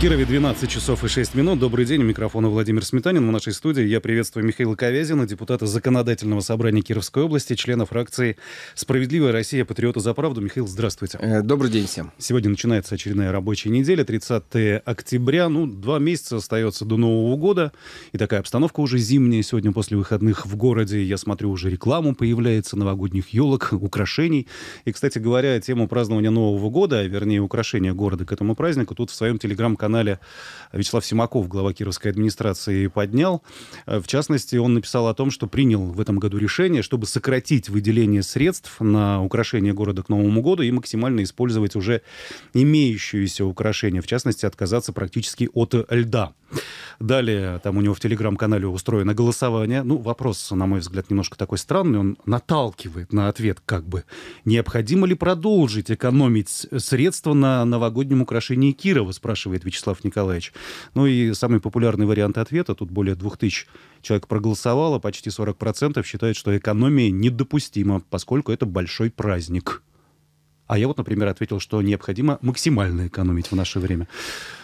В Кирове 12 часов и 6 минут. Добрый день. У микрофона Владимир Сметанин. В нашей студии я приветствую Михаила Ковязина, депутата Законодательного собрания Кировской области, члена фракции «Справедливая Россия. Патриоты за правду». Михаил, здравствуйте. Э, добрый день всем. Сегодня начинается очередная рабочая неделя, 30 октября. Ну, два месяца остается до Нового года. И такая обстановка уже зимняя. Сегодня после выходных в городе, я смотрю, уже рекламу появляется, новогодних елок, украшений. И, кстати говоря, тему празднования Нового года, а вернее, украшения города к этому празднику, тут в своем телеграм-канале канале Вячеслав Симаков, глава Кировской администрации, поднял. В частности, он написал о том, что принял в этом году решение, чтобы сократить выделение средств на украшение города к Новому году и максимально использовать уже имеющиеся украшения, в частности, отказаться практически от льда. Далее там у него в телеграм-канале устроено голосование. Ну, вопрос, на мой взгляд, немножко такой странный. Он наталкивает на ответ как бы. Необходимо ли продолжить экономить средства на новогоднем украшении Кирова, спрашивает Вячеслав Николаевич. Ну и самый популярный вариант ответа, тут более двух тысяч человек проголосовало, почти 40% считают, что экономия недопустима, поскольку это большой праздник. А я вот, например, ответил, что необходимо максимально экономить в наше время.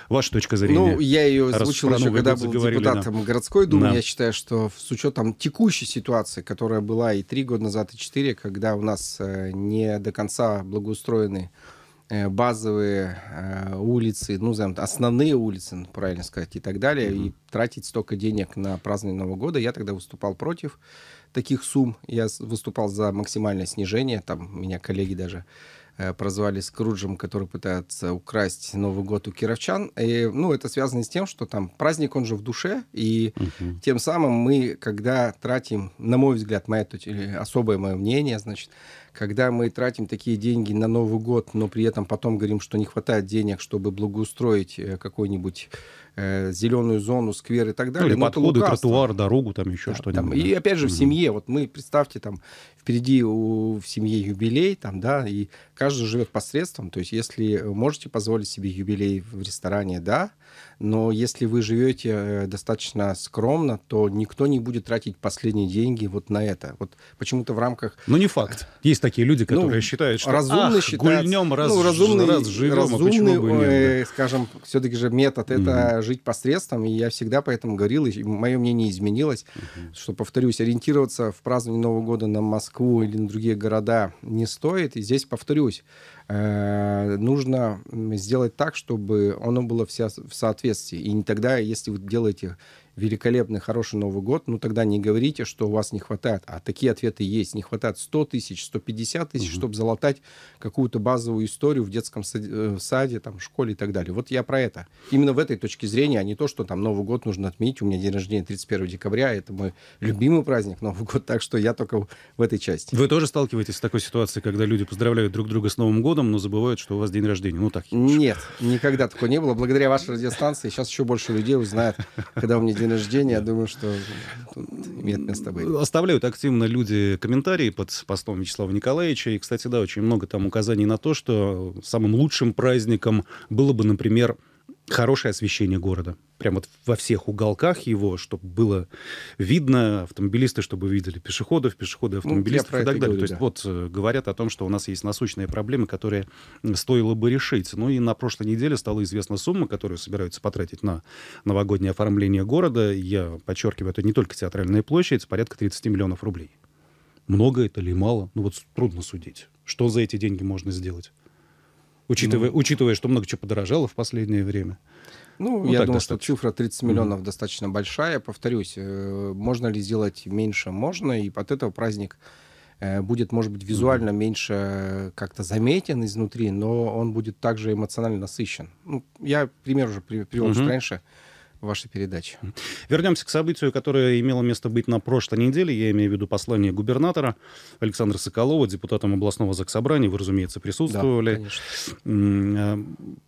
Ваша точка зрения? Ну, я ее озвучил еще, когда был депутатом городской думы. Да. Я считаю, что с учетом текущей ситуации, которая была и три года назад, и четыре, когда у нас э, не до конца благоустроены базовые э, улицы, ну, знаем, основные улицы, правильно сказать, и так далее, mm-hmm. и тратить столько денег на празднование Нового года, я тогда выступал против таких сумм. Я выступал за максимальное снижение, там меня коллеги даже Э, прозвали Скруджем, который пытается украсть Новый год у кировчан. И, ну, это связано с тем, что там праздник, он же в душе, и uh-huh. тем самым мы, когда тратим, на мой взгляд, мое особое мое мнение, значит, когда мы тратим такие деньги на Новый год, но при этом потом говорим, что не хватает денег, чтобы благоустроить э, какой-нибудь э, зеленую зону, сквер и так далее. Ну, или подходы, тротуар, дорогу, там еще да, что-нибудь. Там, да. И опять же в семье, вот мы, представьте, там впереди у, в семье юбилей, там, да, и каждый живет посредством, то есть если можете позволить себе юбилей в ресторане, да, но если вы живете э, достаточно скромно, то никто не будет тратить последние деньги вот на это. Вот почему-то в рамках... Ну, не факт. Есть такие люди, которые ну, считают, что разумно ах, гульнем раз, ну, разумный, раз живем, а разумный, а бы нет, э, скажем, все-таки же метод это mm-hmm. Жить посредством, и я всегда поэтому говорил, и мое мнение изменилось, mm-hmm. что, повторюсь, ориентироваться в празднование Нового года на Москву или на другие города не стоит, и здесь повторюсь, Э, нужно сделать так, чтобы оно было вся в соответствии. И не тогда, если вы делаете великолепный, хороший Новый год, ну тогда не говорите, что у вас не хватает. А такие ответы есть. Не хватает 100 тысяч, 150 тысяч, угу. чтобы залатать какую-то базовую историю в детском саде, э, саде, там, школе и так далее. Вот я про это. Именно в этой точке зрения, а не то, что там Новый год нужно отметить. У меня день рождения 31 декабря, это мой любимый праздник Новый год, так что я только в этой части. Вы тоже сталкиваетесь с такой ситуацией, когда люди поздравляют друг друга с Новым годом, но забывают, что у вас день рождения? Ну так. Нет, никогда такого не было. Благодаря вашей радиостанции сейчас еще больше людей узнают, когда у меня день день рождения, я думаю, что имеет место быть. Оставляют активно люди комментарии под постом Вячеслава Николаевича. И, кстати, да, очень много там указаний на то, что самым лучшим праздником было бы, например, хорошее освещение города. Прямо вот во всех уголках его, чтобы было видно, автомобилисты, чтобы видели пешеходов, пешеходы, ну, автомобилистов ну, и так далее. Говорю, То есть да. вот э, говорят о том, что у нас есть насущные проблемы, которые стоило бы решить. Ну и на прошлой неделе стала известна сумма, которую собираются потратить на новогоднее оформление города. Я подчеркиваю, это не только театральная площадь, порядка 30 миллионов рублей. Много это или мало? Ну вот трудно судить. Что за эти деньги можно сделать? Учитывая, ну, учитывая, что много чего подорожало в последнее время. Ну, ну я думаю, достаточно. что цифра 30 миллионов mm-hmm. достаточно большая. Повторюсь, э, можно ли сделать меньше? Можно, и от этого праздник э, будет, может быть, визуально mm-hmm. меньше как-то заметен изнутри, но он будет также эмоционально насыщен. Ну, я пример уже привел mm-hmm. раньше вашей передачи. Вернемся к событию, которое имело место быть на прошлой неделе. Я имею в виду послание губернатора Александра Соколова, депутатом областного заксобрания. Вы, разумеется, присутствовали. Да, конечно. Э,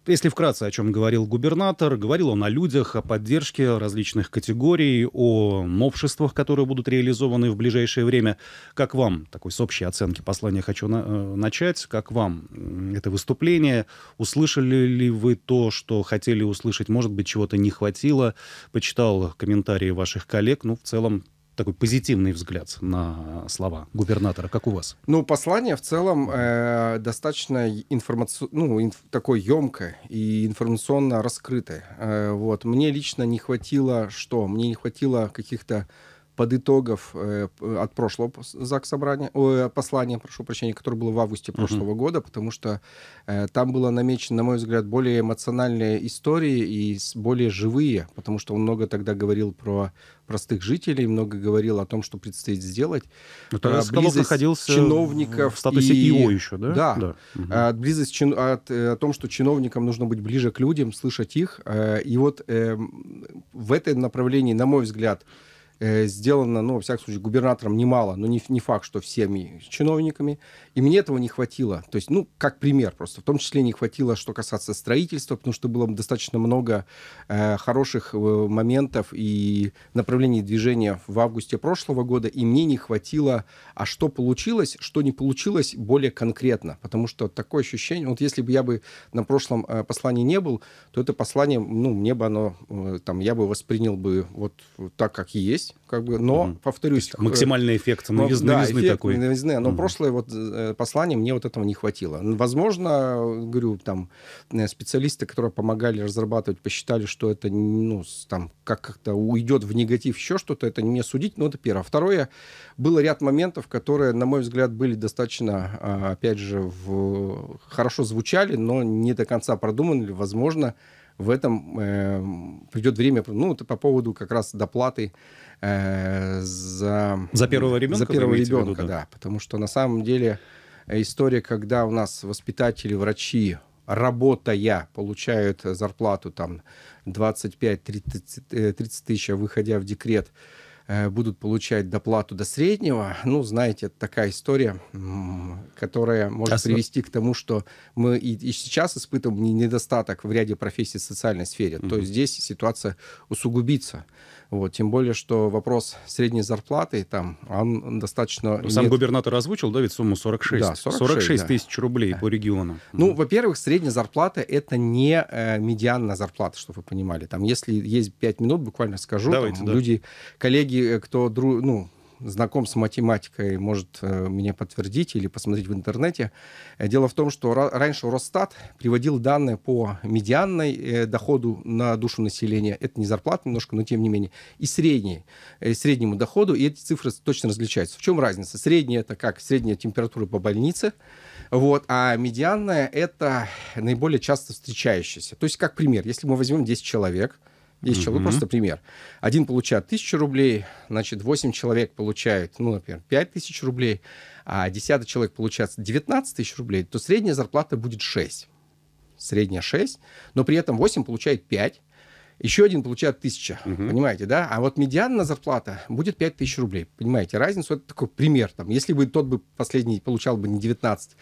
если вкратце, о чем говорил губернатор, говорил он о людях, о поддержке различных категорий, о новшествах, которые будут реализованы в ближайшее время. Как вам, такой с общей оценки послания хочу на, э, начать, как вам это выступление? Услышали ли вы то, что хотели услышать? Может быть, чего-то не хватило? Почитал комментарии ваших коллег. Ну, в целом, такой позитивный взгляд на слова губернатора, как у вас? Ну, послание в целом э, достаточно информаци... ну, инф... такое емкое и информационно раскрытое. Э, вот. Мне лично не хватило что? Мне не хватило каких-то подытогов э, от прошлого ЗАГС собрания, о, послания, прошу прощения, которое было в августе прошлого uh-huh. года, потому что э, там было намечено, на мой взгляд, более эмоциональные истории и более живые, потому что он много тогда говорил про простых жителей, много говорил о том, что предстоит сделать. Ну, тогда Соколов находился чиновников в статусе и... ИО еще, да? Да. да. Угу. близость чин... от, э, о том, что чиновникам нужно быть ближе к людям, слышать их. Э, и вот э, в этом направлении, на мой взгляд, э, сделано, ну, во всяком случае, губернатором немало, но не, не факт, что всеми чиновниками. И мне этого не хватило. То есть, ну, как пример просто. В том числе не хватило, что касается строительства, потому что было достаточно много э, хороших э, моментов и направлений движения в августе прошлого года. И мне не хватило, а что получилось, что не получилось более конкретно. Потому что такое ощущение, вот если бы я бы на прошлом э, послании не был, то это послание, ну, мне бы оно, э, там, я бы воспринял бы вот так, как и есть есть, как бы, но, угу. повторюсь... Максимальный эффект новизны, да, новизны эффект такой. Новизны, но угу. прошлое вот э, послание, мне вот этого не хватило. Возможно, говорю, там, э, специалисты, которые помогали разрабатывать, посчитали, что это, ну, там, как-то уйдет в негатив, еще что-то, это не судить, но это первое. Второе, было ряд моментов, которые, на мой взгляд, были достаточно, а, опять же, в... хорошо звучали, но не до конца продуманы, возможно, в этом э, придет время, ну, это по поводу как раз доплаты э, за... За первого ребенка? За первого ребенка, виду, да. да. Потому что на самом деле история, когда у нас воспитатели, врачи, работая, получают зарплату там 25-30 30 тысяч, а выходя в декрет, Э, будут получать доплату до среднего. Ну, знаете, это такая история, которая может а привести к тому, что мы и, и сейчас испытываем недостаток в ряде профессий в социальной сфере. Mm-hmm. То есть здесь ситуация усугубится. Вот, тем более, что вопрос средней зарплаты там, он достаточно... Сам имеет... губернатор озвучил, да, ведь сумму 46? Да, 46, 46 да. тысяч рублей да. по региону. Ну, mm. во-первых, средняя зарплата — это не э, медианная зарплата, чтобы вы понимали. Там, если есть 5 минут, буквально скажу, Давайте, там, да. люди, коллеги, э, кто, ну, знаком с математикой, может э, меня подтвердить или посмотреть в интернете. Э, дело в том, что раньше Росстат приводил данные по медианной э, доходу на душу населения. Это не зарплата немножко, но тем не менее. И средней, среднему доходу. И эти цифры точно различаются. В чем разница? Средняя это как средняя температура по больнице. Вот, а медианная это наиболее часто встречающаяся. То есть, как пример, если мы возьмем 10 человек, 10 человек, просто пример. Один получает 1000 рублей, значит, 8 человек получают, ну, например, 5000 рублей, а 10 человек получает 19 тысяч рублей, то средняя зарплата будет 6. Средняя 6, но при этом 8 получает 5, еще один получает 1000, угу. понимаете, да? А вот медианная зарплата будет 5000 рублей, понимаете? Разницу, это такой пример. Там, если бы тот бы последний получал бы не 19,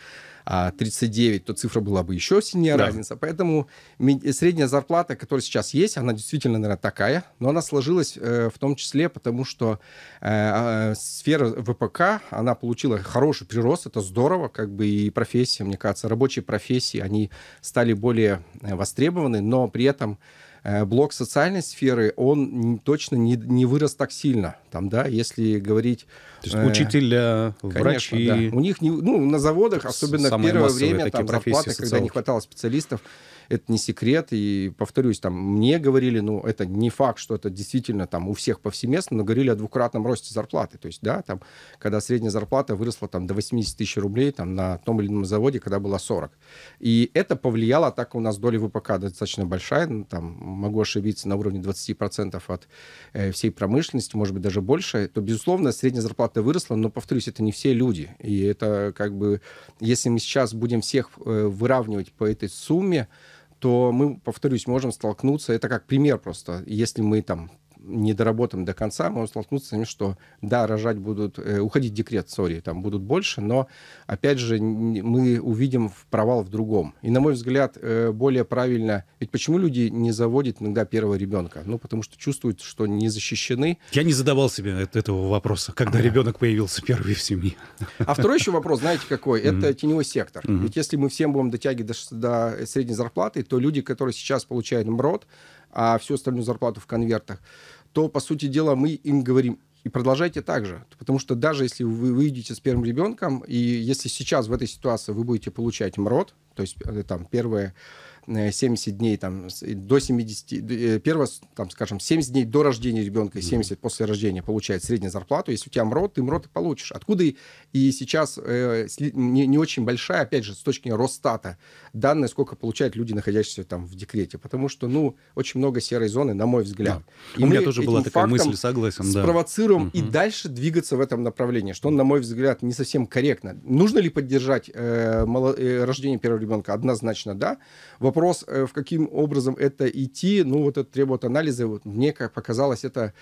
а 39, то цифра была бы еще сильнее да. разница. Поэтому средняя зарплата, которая сейчас есть, она действительно, наверное, такая, но она сложилась э, в том числе потому, что э, э, сфера ВПК, она получила хороший прирост, это здорово, как бы и профессия, мне кажется, рабочие профессии, они стали более э, востребованы, но при этом блок социальной сферы, он точно не, не вырос так сильно. Там, да, если говорить... То есть учителя, э, врачи... Конечно, да. У них, не, ну, на заводах, особенно в первое время, там зарплаты, когда не хватало специалистов, это не секрет. И, повторюсь, там мне говорили, ну, это не факт, что это действительно там у всех повсеместно, но говорили о двукратном росте зарплаты. То есть, да, там, когда средняя зарплата выросла там до 80 тысяч рублей там на том или ином заводе, когда была 40. И это повлияло, так у нас доля ВПК достаточно большая, ну, там, могу ошибиться, на уровне 20% от э, всей промышленности, может быть, даже больше, то, безусловно, средняя зарплата выросла, но, повторюсь, это не все люди. И это как бы, если мы сейчас будем всех э, выравнивать по этой сумме, то мы, повторюсь, можем столкнуться, это как пример просто, если мы там не доработаем до конца, можем столкнуться с тем, что, да, рожать будут, э, уходить декрет, сори, там будут больше, но, опять же, мы увидим провал в другом. И, на мой взгляд, э, более правильно... Ведь почему люди не заводят иногда первого ребенка? Ну, потому что чувствуют, что не защищены. Я не задавал себе этого вопроса, когда ребенок появился первый в семье. А второй еще вопрос, знаете, какой? Это теневой сектор. Ведь если мы всем будем дотягивать до, до средней зарплаты, то люди, которые сейчас получают МРОД, а всю остальную зарплату в конвертах, то, по сути дела, мы им говорим, и продолжайте так же. Потому что даже если вы выйдете с первым ребенком, и если сейчас в этой ситуации вы будете получать МРОД, то есть э, там первые 70 э, дней, там, до 70, э, первое, там, скажем, 70 дней до рождения ребенка и 70 после рождения получает среднюю зарплату. Если у тебя МРОД, ты МРОД и получишь. Откуда и, и сейчас э, не, не очень большая, опять же, с точки зрения Росстата, данные, сколько получают люди, находящиеся там в декрете. Потому что, ну, очень много серой зоны, на мой взгляд. Да. И у меня тоже была такая мысль, согласен. Спровоцируем да. и дальше двигаться в этом направлении, что, на мой взгляд, не совсем корректно. Нужно ли поддержать э, мало, э, рождение первого ребенка? Однозначно, да. Вопрос, э, в каким образом это идти, ну, вот это требует анализа. Вот мне, как показалось, это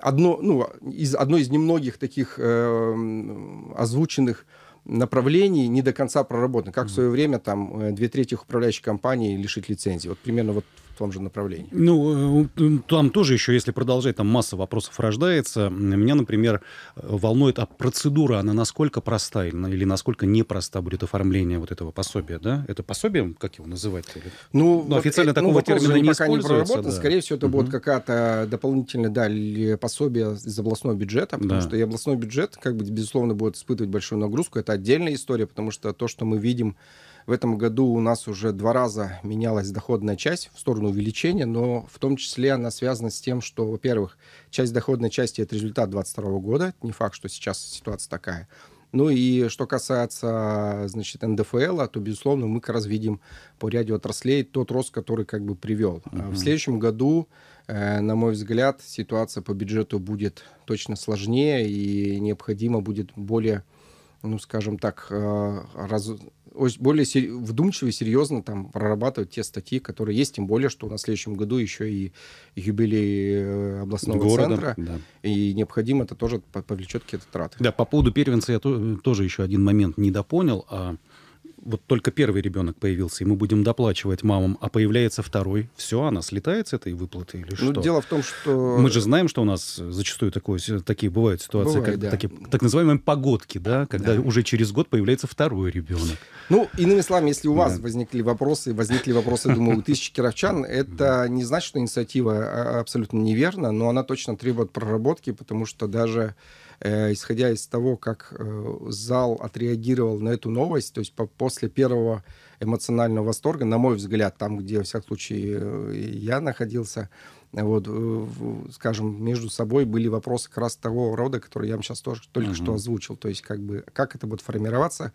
одно, ну, из, одно из немногих таких э, озвученных направлений не до конца проработано. Как mm-hmm. в свое время там э, две трети управляющей компании лишить лицензии. Вот примерно вот в том же направлении. Ну, э, там тоже еще, если продолжать, там масса вопросов рождается. Меня, например, волнует, а процедура, она насколько проста или, насколько непроста будет оформление вот этого пособия, да? Это пособие, как его называть? Ну, ну официально э, такого ну, термина не пока не проработан. Да. Скорее всего, это угу. будет какая-то дополнительная, да, пособие из областного бюджета, потому да. что и областной бюджет, как бы, безусловно, будет испытывать большую нагрузку. Это отдельная история, потому что то, что мы видим в этом году у нас уже два раза менялась доходная часть в сторону увеличения, но в том числе она связана с тем, что, во-первых, часть доходной части — это результат 2022 года. Не факт, что сейчас ситуация такая. Ну и что касается, значит, НДФЛ, то, безусловно, мы как раз видим по ряду отраслей тот рост, который как бы привел. Uh-huh. В следующем году, э, на мой взгляд, ситуация по бюджету будет точно сложнее и необходимо будет более, ну, скажем так, э, раз, более вдумчиво и серьезно там прорабатывать те статьи, которые есть, тем более, что на следующем году еще и юбилей э, областного Города, центра, да. и необходимо это тоже повлечет какие-то траты. Да, по поводу первенца я тоже еще один момент недопонял. А вот только первый ребенок появился, и мы будем доплачивать мамам, а появляется второй, все, она слетает с этой выплаты или ну, что? Дело в том, что... Мы же знаем, что у нас зачастую такое, такие бывают ситуации, Бывает, как, да. такие, так называемые погодки, да, когда да. уже через год появляется второй ребенок. Ну, иными словами, если у вас да. возникли вопросы, возникли вопросы, думаю, у тысячи кировчан, это не значит, что инициатива а, абсолютно неверна, но она точно требует проработки, потому что даже Э, исходя из того, как э, зал отреагировал на эту новость, то есть после первого эмоционального восторга, на мой взгляд, там, где, во всяком случае, э, я находился, вот, скажем, между собой были вопросы как раз того рода, которые я вам сейчас тоже только uh-huh. что озвучил. То есть, как бы, как это будет формироваться,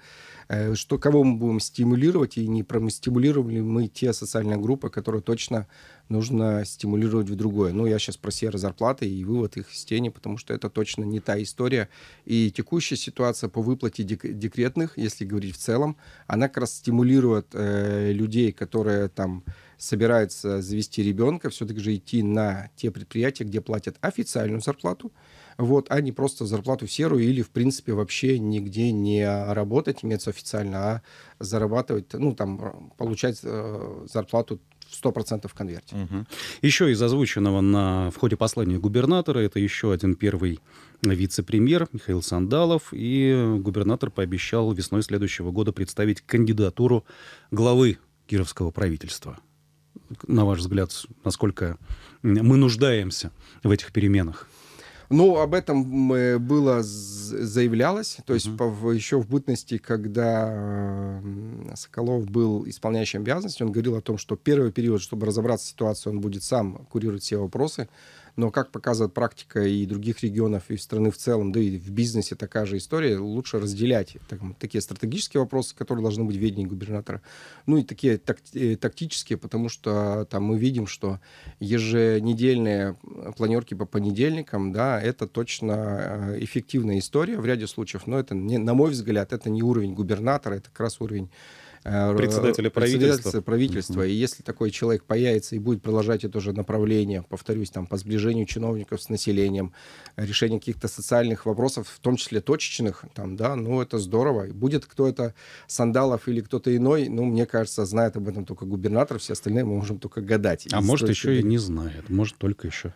что, кого мы будем стимулировать, и не стимулируем ли мы те социальные группы, которые точно нужно стимулировать в другое. Ну, я сейчас про серые зарплаты и вывод их из тени, потому что это точно не та история. И текущая ситуация по выплате дек- декретных, если говорить в целом, она как раз стимулирует э, людей, которые там собираются завести ребенка, все-таки же идти на те предприятия, где платят официальную зарплату, вот, а не просто зарплату серую или, в принципе, вообще нигде не работать, имеется официально, а зарабатывать, ну, там, получать э, зарплату в 100% в конверте. Угу. Еще из озвученного на входе послания губернатора, это еще один первый вице-премьер Михаил Сандалов, и губернатор пообещал весной следующего года представить кандидатуру главы кировского правительства. На ваш взгляд, насколько мы нуждаемся в этих переменах? Ну, об этом было заявлялось, то есть по, еще в бытности, когда Соколов был исполняющим обязанности, он говорил о том, что первый период, чтобы разобраться в ситуации, он будет сам курировать все вопросы, но, как показывает практика и других регионов, и страны в целом, да и в бизнесе такая же история, лучше разделять так, такие стратегические вопросы, которые должны быть в ведении губернатора, ну и такие так, э, тактические, потому что там мы видим, что еженедельные планерки по понедельникам, да, это точно э, эффективная история в ряде случаев, но это, не, на мой взгляд, это не уровень губернатора, это как раз уровень председателя правительства. правительства. Mm-hmm. И если такой человек появится и будет продолжать это же направление, повторюсь, там, по сближению чиновников с населением, решение каких-то социальных вопросов, в том числе точечных, там, да, ну, это здорово. И будет кто это, Сандалов или кто-то иной, ну, мне кажется, знает об этом только губернатор, все остальные мы можем только гадать. А может, еще и не знает, может, только еще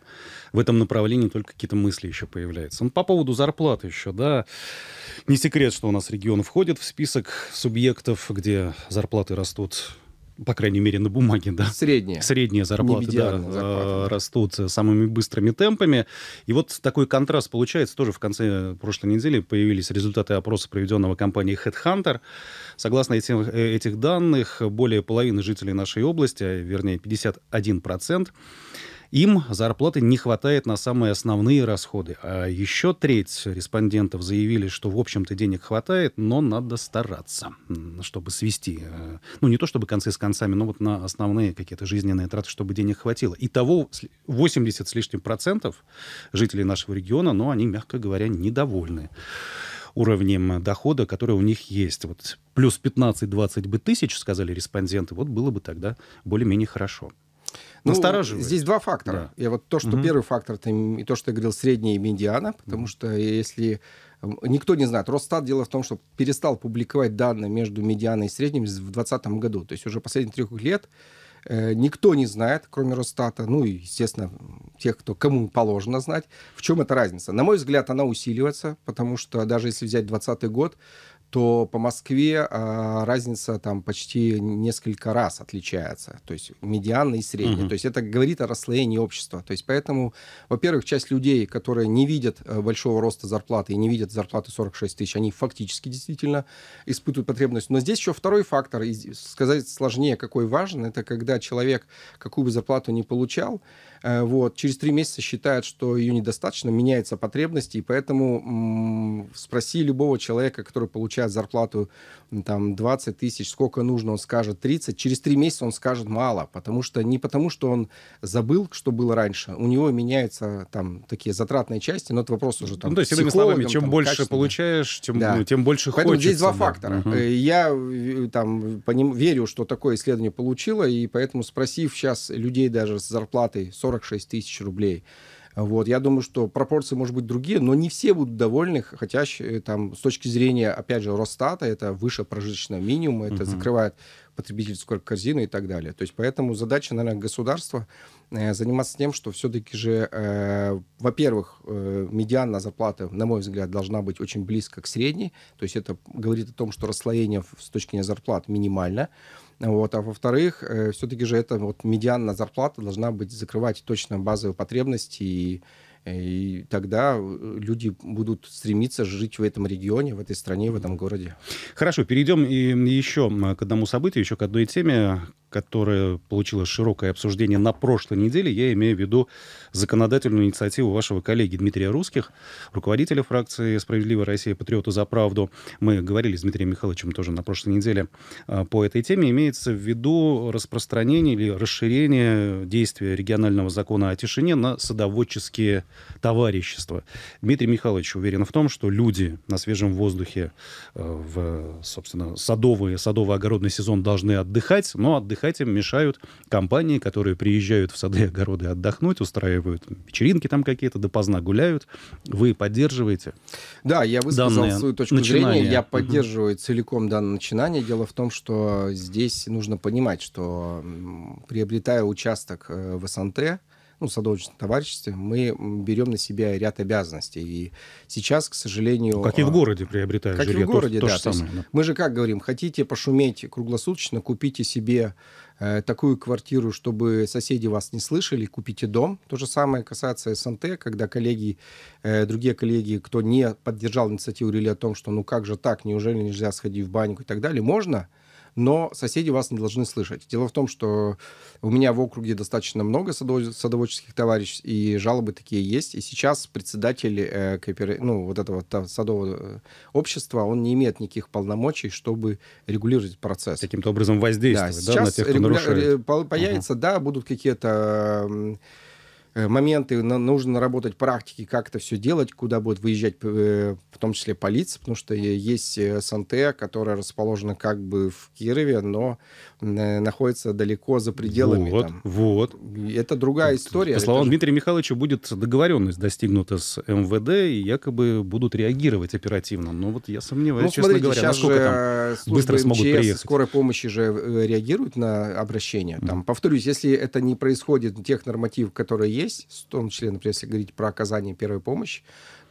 в этом направлении только какие-то мысли еще появляются. Ну, по поводу зарплаты еще, да, не секрет, что у нас регион входит в список субъектов, где зарплаты растут по крайней мере, на бумаге, да. Средняя. Средние зарплаты, да, зарплаты. растут самыми быстрыми темпами. И вот такой контраст получается. Тоже в конце прошлой недели появились результаты опроса, проведенного компанией Headhunter. Согласно этим, этих данных, более половины жителей нашей области, а, вернее, 51%, им зарплаты не хватает на самые основные расходы. А еще треть респондентов заявили, что, в общем-то, денег хватает, но надо стараться, чтобы свести, э, ну, не то чтобы концы с концами, но вот на основные какие-то жизненные траты, чтобы денег хватило. Итого 80 с лишним процентов жителей нашего региона, но они, мягко говоря, недовольны уровнем дохода, который у них есть. Вот плюс 15-20 бы тысяч, сказали респонденты, вот было бы тогда более-менее хорошо. Ну, Настораживает. Здесь два фактора. Да. И вот то, что угу. первый фактор, это и то, что я говорил, средняя и медиана, потому угу. что если никто не знает, Росстат дело в том, что перестал публиковать данные между медианой и средним в 2020 году. То есть уже последние трех лет э, никто не знает, кроме Росстата, ну и, естественно, тех, кто кому положено знать, в чем эта разница. На мой взгляд, она усиливается, потому что даже если взять 2020 год, то по Москве а, разница там почти несколько раз отличается, то есть медианная и средняя. Uh-huh. То есть это говорит о расслоении общества. То есть поэтому, во-первых, часть людей, которые не видят э, большого роста зарплаты и не видят зарплаты 46 тысяч, они фактически действительно испытывают потребность. Но здесь еще второй фактор, и сказать сложнее, какой важен, это когда человек какую бы зарплату не получал, Э, вот, через три месяца считает, что ее недостаточно, меняются потребности, и поэтому спроси любого человека, который получает зарплату там 20 тысяч, сколько нужно, он скажет 30, через три месяца он скажет мало, потому что не потому, что он забыл, что было раньше, у него меняются там такие затратные части, но это вопрос уже там Ну, то есть, иными словами, чем там, больше получаешь, тем, да. ну, тем больше Поэтому хочется. здесь два да. фактора. Угу. Я э, там по ним верю, что такое исследование получило, и поэтому спросив сейчас людей даже с зарплатой 46 тысяч рублей, вот, я думаю, что пропорции, может быть, другие, но не все будут довольны, хотя э, там с точки зрения, опять же, Росстата, это выше прожиточного минимума, это uh-huh. закрывает потребительскую корзину и так далее. То есть поэтому задача, наверное, государства э, заниматься тем, что все-таки же, э, во-первых, э, медианная зарплата, на мой взгляд, должна быть очень близко к средней. То есть это говорит о том, что расслоение с точки зрения зарплат минимально. Вот. А во-вторых, э, все-таки же эта вот медианная зарплата должна быть закрывать точно базовые потребности и и тогда э, люди будут стремиться жить в этом регионе, в этой стране, в этом городе. Хорошо, перейдем и еще к одному событию, еще к одной теме, которая получила широкое обсуждение на прошлой неделе. Я имею в виду законодательную инициативу вашего коллеги Дмитрия Русских, руководителя фракции «Справедливая Россия. Патриоты за правду». Мы говорили с Дмитрием Михайловичем тоже на прошлой неделе а, по этой теме. Имеется в виду распространение или расширение действия регионального закона о тишине на садоводческие товарищества. Дмитрий Михайлович уверен в том, что люди на свежем воздухе а, в, собственно, садовый, садово-огородный сезон должны отдыхать, но отдыхать им мешают компании, которые приезжают в сады и огороды отдохнуть, устраивают вечеринки там какие-то, допоздна гуляют. Вы поддерживаете Да, я высказал свою точку начинание. зрения. Я поддерживаю uh-huh. целиком данное начинание. Дело в том, что здесь нужно понимать, что приобретая участок э, в СНТ, ну, садоводческом товариществе, мы берем на себя ряд обязанностей. И сейчас, к сожалению... Как и в а, городе приобретают Как жилье, и в городе, то, да. То, то самое, да. Мы же как говорим, хотите пошуметь круглосуточно, купите себе э, такую квартиру, чтобы соседи вас не слышали, купите дом. То же самое касается СНТ, когда коллеги, э, другие коллеги, кто не поддержал инициативу, говорили о том, что ну как же так, неужели нельзя сходить в баньку и так далее. Можно, но соседи вас не должны слышать. Дело в том, что у меня в округе достаточно много садоводческих товарищей, и жалобы такие есть. И сейчас председатель э, ну, вот этого садового э, общества, он не имеет никаких полномочий, чтобы регулировать процесс. Каким-то образом воздействовать да, да, на тех, кто регуля... нарушает. Появится, uh-huh. да, будут какие-то Э, моменты, нужно наработать практики, как это все делать, куда будет выезжать э, в том числе полиция, потому что есть э, СНТ, которая расположена как бы в Кирове, но находится далеко за пределами. Вот, там. вот. Это другая история. По словам это Дмитрия. Михайловича, будет договоренность достигнута с МВД, и якобы будут реагировать оперативно. Но вот я сомневаюсь, ну, честно смотрите, говоря, насколько там быстро смогут МЧС, приехать. скорой помощи же реагируют на обращение. Там, mm. Повторюсь, если это не происходит тех нормативов, которые есть, есть, в том числе, например, если говорить про оказание первой помощи,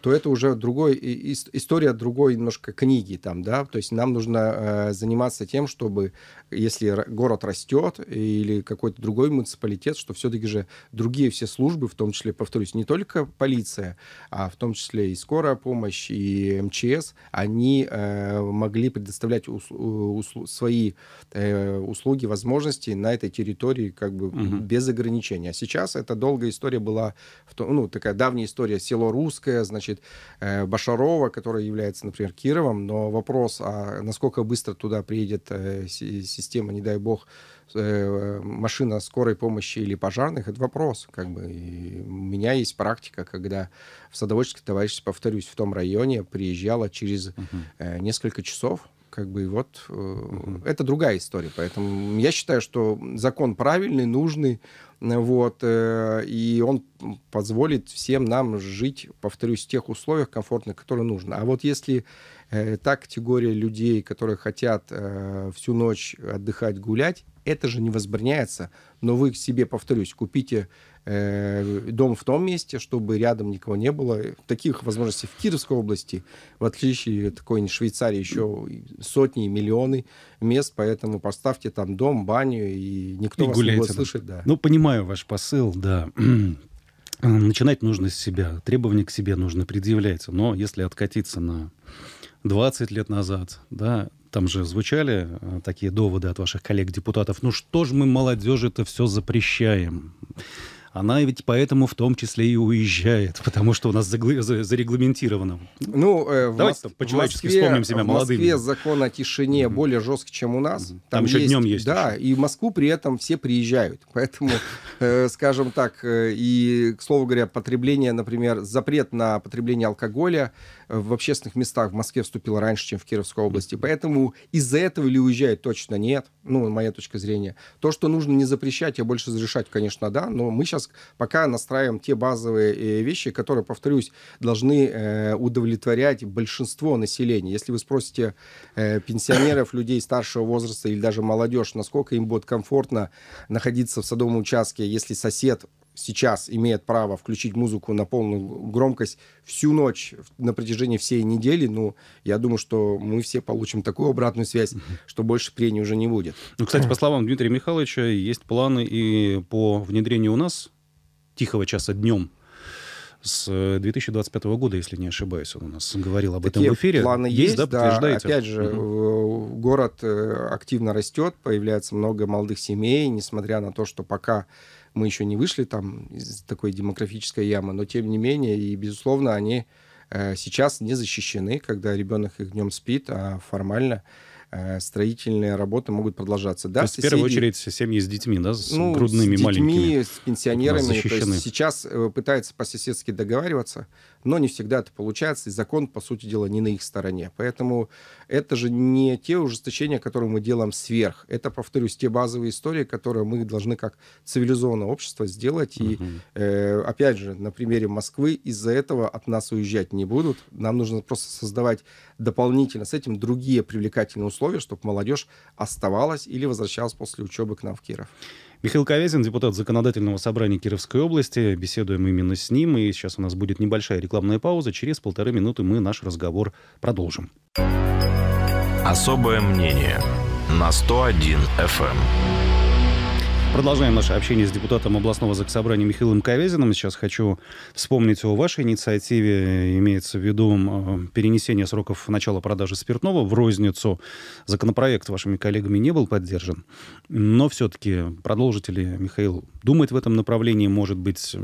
то это уже другой, история другой немножко книги там, да, то есть нам нужно э, заниматься тем, чтобы, если город растет или какой-то другой муниципалитет, что все-таки же другие все службы, в том числе, повторюсь, не только полиция, а в том числе и скорая помощь, и МЧС, они э, могли предоставлять ус, усл свои э, услуги, возможности на этой территории как бы угу. без ограничений. А сейчас эта долгая история была, в том, ну, такая давняя история, село Русское, значит, значит, э, Башарова, которая является, например, Кировом, но вопрос, а насколько быстро туда приедет э, система, не дай бог, э, машина скорой помощи или пожарных, это вопрос. Как бы. И у меня есть практика, когда в садоводческое товарищество, повторюсь, в том районе приезжала через uh-huh. несколько часов, как бы вот uh-huh. это другая история. Поэтому я считаю, что закон правильный, нужный, вот, э, и он позволит всем нам жить, повторюсь, в тех условиях комфортных, которые нужно. А вот если э, та категория людей, которые хотят э, всю ночь отдыхать, гулять, это же не возбраняется. Но вы себе, повторюсь, купите э, дом в том месте, чтобы рядом никого не было. Таких возможностей в Кировской области, в отличие от такой Швейцарии, еще сотни и миллионы мест, поэтому поставьте там дом, баню, и никто и вас гуляйте, не будет слышать. Да. Ну, понимаю ваш посыл, да. Начинать нужно с себя. Требования к себе нужно предъявлять. Но если откатиться на 20 лет назад, да, там же звучали э, такие доводы от ваших коллег-депутатов. Ну что ж мы молодежи это все запрещаем? Она ведь поэтому в том числе и уезжает, потому что у нас зарегламентировано. Ну, э, в Давайте Мос... по-человечески вспомним себя молодыми. В Москве закон о тишине mm-hmm. более жесткий, чем у нас. Mm-hmm. Там, Там еще есть, днем есть. Да, еще. и в Москву при этом все приезжают. Поэтому, э, скажем так, э, и, к слову говоря, потребление, например, запрет на потребление алкоголя в общественных местах в Москве вступил раньше, чем в Кировской области. Поэтому из-за этого ли уезжает, точно нет. Ну, моя точка зрения. То, что нужно не запрещать, а больше разрешать, конечно, да. Но мы сейчас пока настраиваем те базовые э, вещи, которые, повторюсь, должны э, удовлетворять большинство населения. Если вы спросите э, пенсионеров, людей старшего возраста или даже молодежь, насколько им будет комфортно находиться в садовом участке, если сосед сейчас имеет право включить музыку на полную громкость всю ночь на протяжении всей недели, ну, я думаю, что мы все получим такую обратную связь, что больше прений уже не будет. Ну, кстати, по словам Дмитрия Михайловича, есть планы и по внедрению у нас тихого часа днем с 2025 года, если не ошибаюсь, он у нас говорил об Такие этом в эфире. планы есть, есть да, да, опять же, угу. город э, активно растет, появляется много молодых семей, несмотря на то, что пока мы еще не вышли там из такой демографической ямы, но тем не менее, и, безусловно, они э, сейчас не защищены, когда ребенок их днем спит, а формально Э, строительные работы могут продолжаться. Да, то есть, соседи, в первую очередь семьи с детьми, да, с ну, грудными с детьми, маленькими. с пенсионерами. То есть сейчас э, пытаются по-соседски договариваться, но не всегда это получается, и закон, по сути дела, не на их стороне. Поэтому это же не те ужесточения, которые мы делаем сверх. Это, повторюсь, те базовые истории, которые мы должны как цивилизованное общество сделать. И, угу. э, опять же, на примере Москвы из-за этого от нас уезжать не будут. Нам нужно просто создавать дополнительно с этим другие привлекательные условия, чтобы молодежь оставалась или возвращалась после учебы к нам в Киров. Михаил Ковязин, депутат Законодательного собрания Кировской области. Беседуем именно с ним. И сейчас у нас будет небольшая рекламная пауза. Через полторы минуты мы наш разговор продолжим. Особое мнение на 101 FM. Продолжаем наше общение с депутатом областного заксобрания Михаилом Ковязиным. Сейчас хочу вспомнить о вашей инициативе. Имеется в виду перенесение сроков начала продажи спиртного в розницу. Законопроект вашими коллегами не был поддержан. Но все-таки продолжите ли, Михаил, думать в этом направлении, может быть,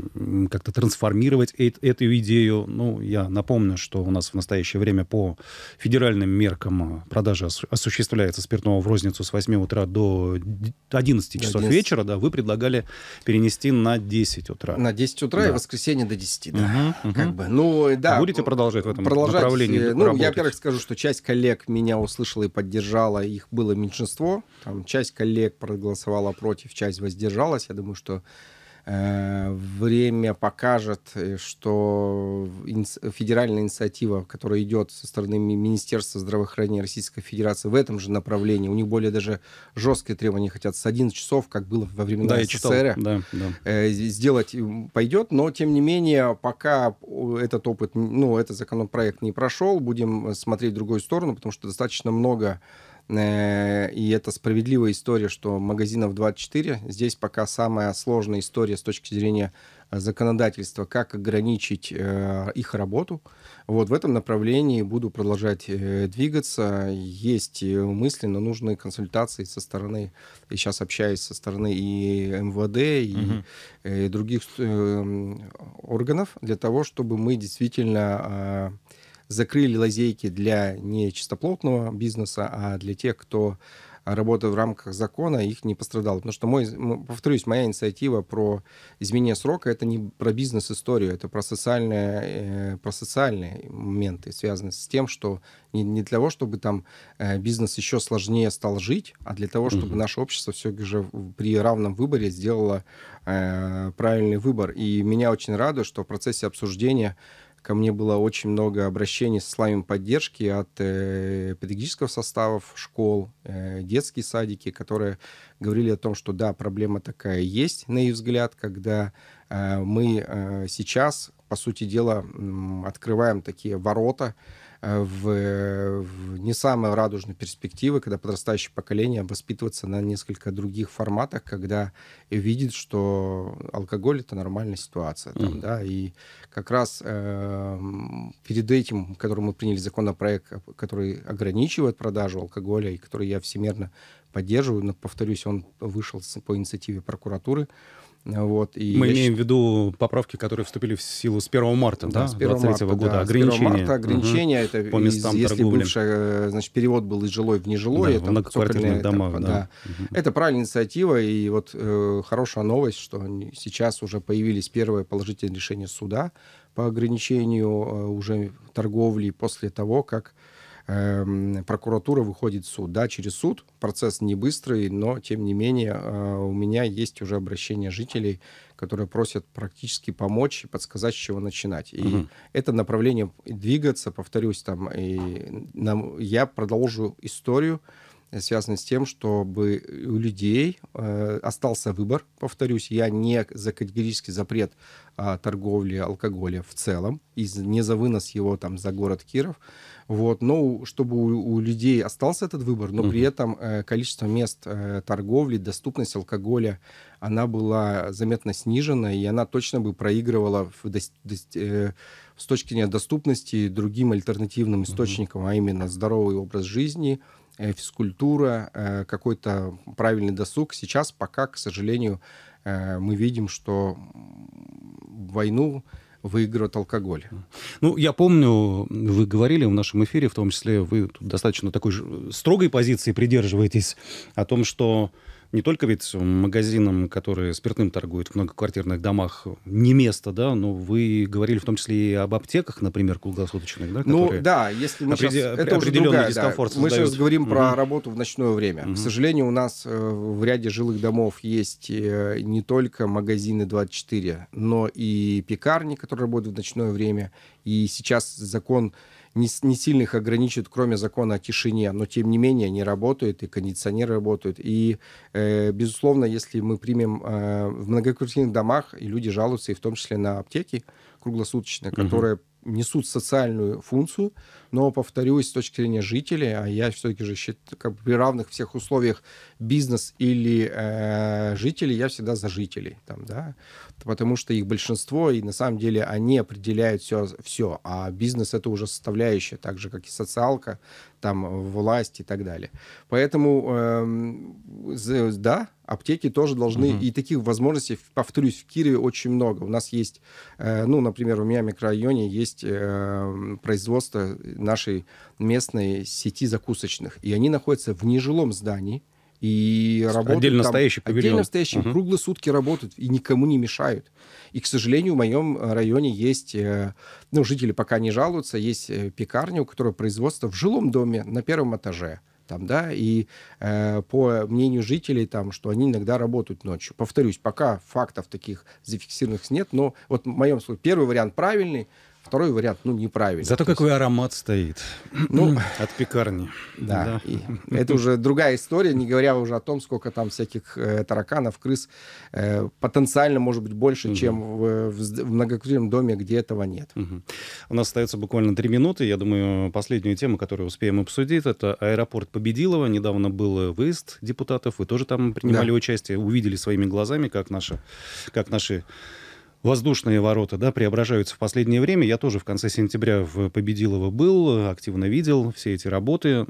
как-то трансформировать эту идею? Ну, я напомню, что у нас в настоящее время по федеральным меркам продажа осуществляется спиртного в розницу с 8 утра до 11 часов 11. вечера вечера, да, вы предлагали перенести на 10 утра. На 10 утра да. и воскресенье до 10, да. Угу, как бы, ну, да. Будете продолжать в этом продолжать, направлении Ну, работать? я, во-первых, скажу, что часть коллег меня услышала и поддержала, их было меньшинство. Там часть коллег проголосовала против, часть воздержалась. Я думаю, что Э, время покажет, э, что федеральная инициатива, которая идет со стороны Министерства здравоохранения Российской Федерации в этом же направлении, у них более даже жесткие требования хотят с 11 часов, как было во времена да, СССР, да, да. Э, сделать пойдет, но тем не менее, пока этот опыт, ну, этот законопроект не прошел, будем смотреть в другую сторону, потому что достаточно много Э, и это справедливая история, что магазинов 24. Здесь пока самая сложная история с точки зрения э, законодательства, как ограничить э, их работу. Вот в этом направлении буду продолжать э, двигаться. Есть мысли, но нужны консультации со стороны, и сейчас общаюсь со стороны и МВД, и, угу. и других э, органов, для того, чтобы мы действительно... Э, закрыли лазейки для не чистоплотного бизнеса, а для тех, кто работает в рамках закона, их не пострадал. Потому что, мой, повторюсь, моя инициатива про изменение срока, это не про бизнес-историю, это про социальные, э, про социальные моменты, связанные с тем, что не, не для того, чтобы там э, бизнес еще сложнее стал жить, а для того, чтобы mm-hmm. наше общество все же при равном выборе сделало э, правильный выбор. И меня очень радует, что в процессе обсуждения Ко мне было очень много обращений со словами поддержки от э, педагогического состава школ, э, детские садики, которые говорили о том, что да, проблема такая есть, на их взгляд, когда э, мы э, сейчас, по сути дела, э, открываем такие ворота в, в не самые радужные перспективы, когда подрастающее поколение воспитывается на несколько других форматах, когда видит, что алкоголь это нормальная ситуация, там, mm. да, и как раз э, перед этим, который мы приняли законопроект, который ограничивает продажу алкоголя и который я всемерно поддерживаю, но повторюсь, он вышел по инициативе прокуратуры, вот, и Мы имеем считаю... в виду поправки, которые вступили в силу с 1 марта, да, да с 1 марта, года, да, ограничения. С 1 марта ограничения, угу. это по местам из, если бывший, э, значит, перевод был из жилой в нежилой, да, это многоквартирных домах, это, да. да. Угу. Это правильная инициатива, и вот э, хорошая новость, что сейчас уже появились первые положительные решения суда по ограничению э, уже торговли после того, как Эм, прокуратура выходит в суд. Да, через суд процесс не быстрый, но тем не менее э, у меня есть уже обращение жителей, которые просят практически помочь и подсказать, с чего начинать. И угу. это направление двигаться, повторюсь, там, и нам, я продолжу историю, связанный с тем, чтобы у людей э, остался выбор. Повторюсь, я не за категорический запрет э, торговли алкоголя в целом, из, не за вынос его там за город Киров, вот, но чтобы у, у людей остался этот выбор, но угу. при этом э, количество мест э, торговли, доступность алкоголя, она была заметно снижена, и она точно бы проигрывала в, до, до, э, с точки зрения доступности другим альтернативным источникам, угу. а именно здоровый образ жизни, э, физкультура, э, какой-то правильный досуг. Сейчас пока, к сожалению, э, мы видим, что войну выигрывает алкоголь. Ну, я помню, вы говорили в нашем эфире, в том числе вы достаточно такой строгой позиции придерживаетесь о том, что не только ведь магазинам, которые спиртным торгуют в многоквартирных домах, не место, да, но вы говорили в том числе и об аптеках, например, круглосуточных, да? Ну, да, если мы опреди... сейчас... Это уже другая, дискомфорт да. Мы сейчас говорим угу. про работу в ночное время. Угу. К сожалению, у нас э, в ряде жилых домов есть э, не только магазины 24, но и пекарни, которые работают в ночное время. И сейчас закон не, не сильно их ограничивают, кроме закона о тишине, но тем не менее они работают, и кондиционеры работают. И, э, безусловно, если мы примем э, в многоквартирных домах, и люди жалуются, и в том числе на аптеки круглосуточные, угу. которые несут социальную функцию, но, повторюсь, с точки зрения жителей, а я все-таки же считаю, как бы при равных всех условиях бизнес или э, жители, я всегда за жителей, там, да, потому что их большинство, и на самом деле они определяют все, все, а бизнес это уже составляющая, так же, как и социалка, там, власть и так далее. Поэтому, э, да, аптеки тоже должны, угу. и таких возможностей, повторюсь, в Киеве очень много. У нас есть, э, ну, например, у меня в микрорайоне есть э, производство нашей местной сети закусочных, и они находятся в нежилом здании, и работают отдельно там, стоящий павильон. Отдельно стоящие, угу. круглые сутки работают и никому не мешают. И, к сожалению, в моем районе есть, э, ну, жители пока не жалуются, есть э, пекарня, у которой производство в жилом доме на первом этаже. там, да, и э, по мнению жителей, там, что они иногда работают ночью. Повторюсь, пока фактов таких зафиксированных нет, но вот в моем случае первый вариант правильный, Второй вариант, ну, неправильный. Зато какой аромат стоит ну, от пекарни. Да, да. это уже другая история, не говоря уже о том, сколько там всяких э, тараканов, крыс, э, потенциально может быть больше, угу. чем в, в многоквартирном доме, где этого нет. Угу. У нас остается буквально три минуты. Я думаю, последнюю тему, которую успеем обсудить, это аэропорт Победилова. Недавно был выезд депутатов, вы тоже там принимали да. участие, увидели своими глазами, как наши, как наши воздушные ворота, да, преображаются в последнее время. Я тоже в конце сентября в Победилово был, активно видел все эти работы.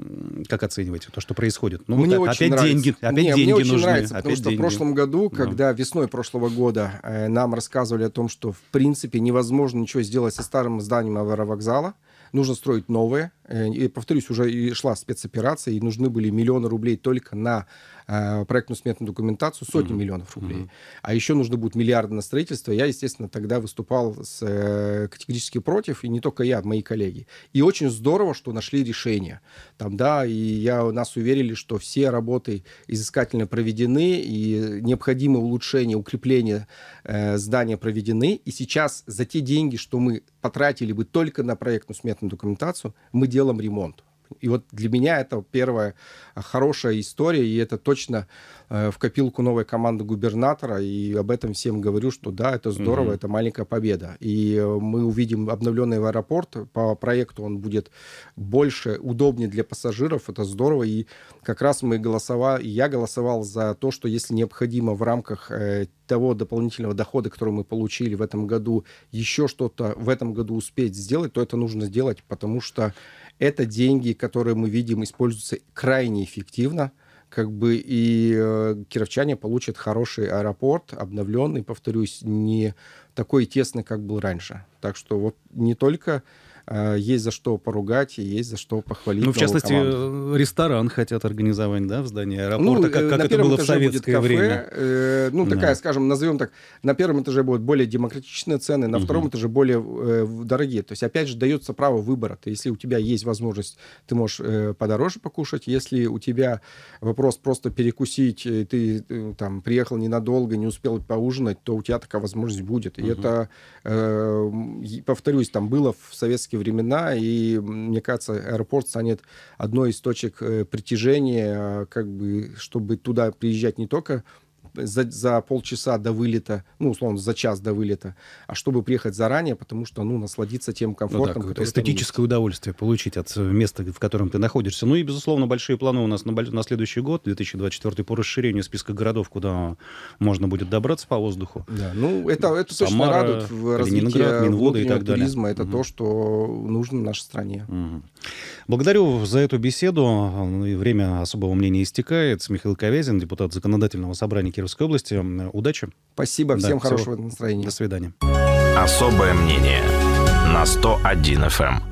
Как оцениваете то, что происходит? Ну, мне вот, очень опять нравится. деньги, опять Не, деньги мне очень нужны. Нравится, опять потому что деньги. в прошлом году, когда да. весной прошлого года э, нам рассказывали о том, что в принципе невозможно ничего сделать со старым зданием аэровокзала, нужно строить новое. Э, и, повторюсь, уже и шла спецоперация, и нужны были миллионы рублей только на э, проектную сметную документацию, сотни mm-hmm. миллионов рублей. Mm-hmm. А еще нужно будет миллиарды на строительство. Я, естественно, тогда выступал с, э, категорически против, и не только я, мои коллеги. И очень здорово, что нашли решение. Там, да, и я, нас уверили, что все работы изыскательно проведены, и необходимые улучшения, укрепления э, здания проведены. И сейчас за те деньги, что мы потратили бы только на проектную сметную документацию, мы делаем ремонт. И вот для меня это первая хорошая история, и это точно э, в копилку новой команды губернатора, и об этом всем говорю, что да, это здорово, угу. это маленькая победа. И э, мы увидим обновленный аэропорт, по проекту он будет больше, удобнее для пассажиров, это здорово, и как раз мы голосовали, я голосовал за то, что если необходимо в рамках э, того дополнительного дохода, который мы получили в этом году, еще что-то в этом году успеть сделать, то это нужно сделать, потому что это деньги, которые мы видим используются крайне эффективно, как бы и э, кировчане получат хороший аэропорт, обновленный, повторюсь, не такой тесный, как был раньше. Так что вот не только есть за что поругать и есть за что похвалить. Ну, в частности, команду. ресторан хотят организовать, да, в здании аэропорта, ну, как, как это было в советское кафе, время. Э, ну, да. такая, скажем, назовем так, на первом этаже будут более демократичные цены, на угу. втором этаже более э, дорогие. То есть, опять же, дается право выбора. То если у тебя есть возможность, ты можешь э, подороже покушать. Если у тебя вопрос просто перекусить, э, ты э, там приехал ненадолго, не успел поужинать, то у тебя такая возможность будет. И угу. это, э, повторюсь, там было в советские времена, и, мне кажется, аэропорт станет одной из точек э, притяжения, как бы, чтобы туда приезжать не только за, за полчаса до вылета, ну, условно, за час до вылета, а чтобы приехать заранее, потому что, ну, насладиться тем комфортом. Ну, да, эстетическое удовольствие получить от э, места, в котором ты находишься. Ну и, безусловно, большие планы у нас на, на следующий год, 2024, по расширению списка городов, куда можно будет добраться по воздуху. Да, ну, это, это Самара, точно радует в развитии Минвода и так далее. туризма. Это угу. то, что нужно нашей стране. Угу. Благодарю за эту беседу. Время особого мнения истекает. Михаил Ковязин, депутат Законодательного собрания Кировской области. Удачи. Спасибо. Всем да, хорошего всего. настроения. До свидания. Особое мнение на 101 FM.